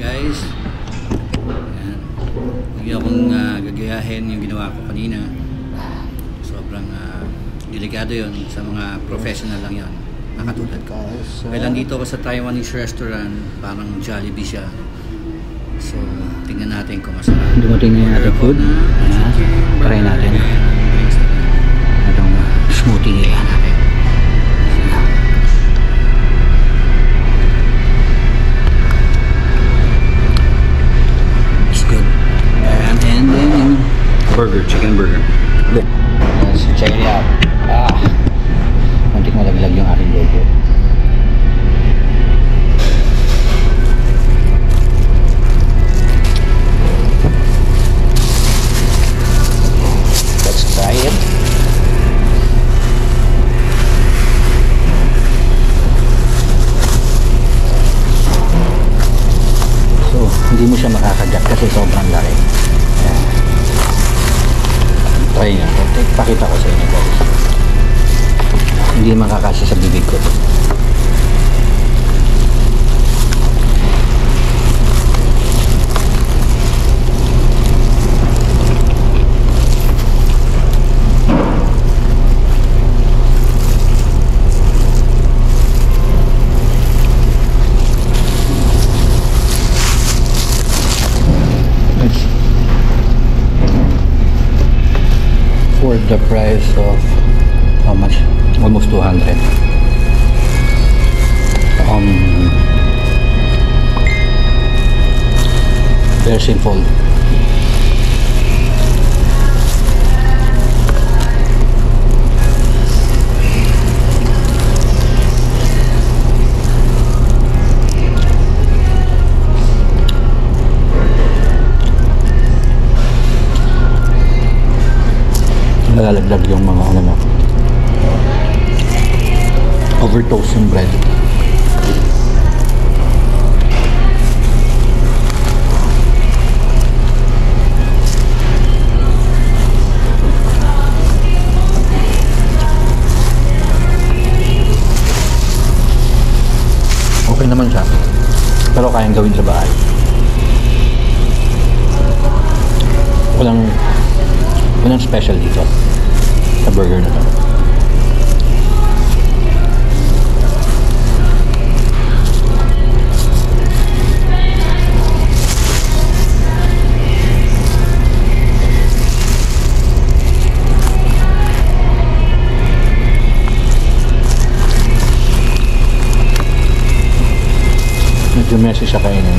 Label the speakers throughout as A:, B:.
A: guys. Ayan. hindi akong uh, gagayahin yung ginawa ko kanina. Sobrang uh, delikado yon sa mga professional lang yon nakatulad ko. Ah. Kailan dito ako sa Taiwanese restaurant parang Jollibee siya. So tingnan natin kung masarap.
B: Dumating na yung ating food. na, try natin. Itong smoothie nila. Let's check it out. Ah, muntik malaglag yung aking logo. Let's try. So, hindi mo siya makakagat kasi sobrang laki. Nyo. Pakita ko sa inyo guys. Hindi makakasya sa bibig ko. The price of how much? Almost 200. Um, very simple. Nalalaglag yung mga ano na over toast yung bread. Okay naman siya. Pero kayang gawin sa bahay. Walang walang special dito sa burger na. Medyo messy siya kainin.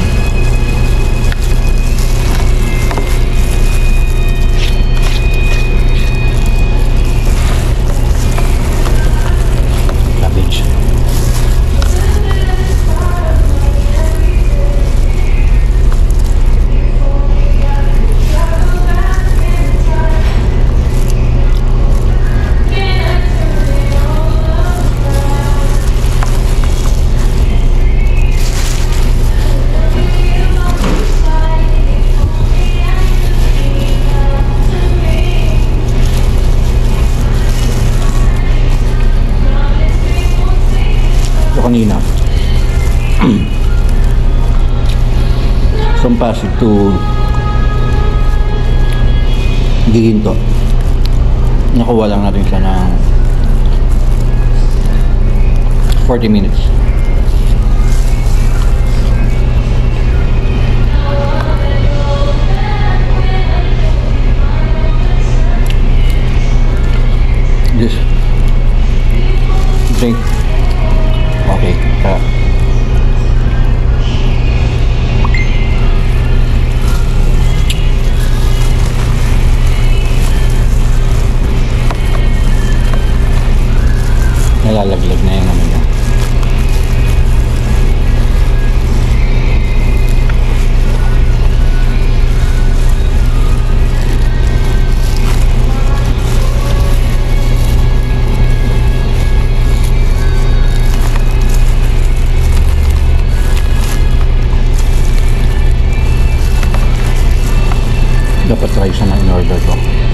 B: Pasig to Giginto. Nakuha lang natin siya ng 40 minutes. This drink Okay, sarap. Nalalaglag na yung ano niya. Dapat try siya na ko. order niya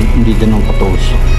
B: hindi, ganun katusok.